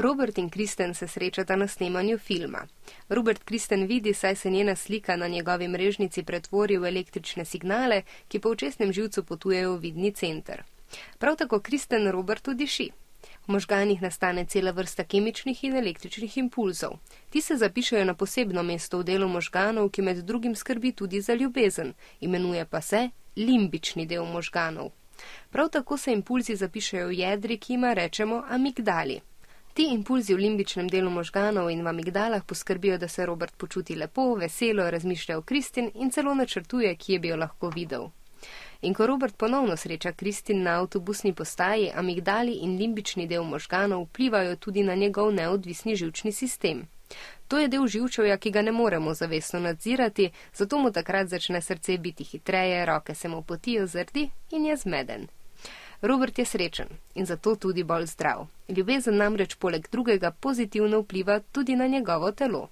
Robert in Kristen se srečata na snemanju filma. Robert Kristen vidi, saj se njena slika na njegovi mrežnici pretvori v električne signale, ki po očesnem živcu potujejo v vidni center. Prav tako Kristen Robertu diši. V možganih nastane cela vrsta kemičnih in električnih impulzov. Ti se zapišajo na posebno mesto v delu možganov, ki med drugim skrbi tudi za ljubezen, imenuje pa se limbični del možganov. Prav tako se impulzi zapišajo v jedri, ki ima rečemo amigdali. Ti impulzi v limbičnem delu možganov in v amigdalah poskrbijo, da se Robert počuti lepo, veselo, razmišlja o Kristin in celo načrtuje, kje bi jo lahko videl. In ko Robert ponovno sreča Kristin na avtobusni postaji, amigdali in limbični del možganov vplivajo tudi na njegov neodvisni živčni sistem. To je del živčevja, ki ga ne moremo zavestno nadzirati, zato mu takrat začne srce biti hitreje, roke se mu potijo zrdi in je zmeden. Robert je srečen in zato tudi bolj zdrav. Ljubezen namreč poleg drugega pozitivno vpliva tudi na njegovo telo.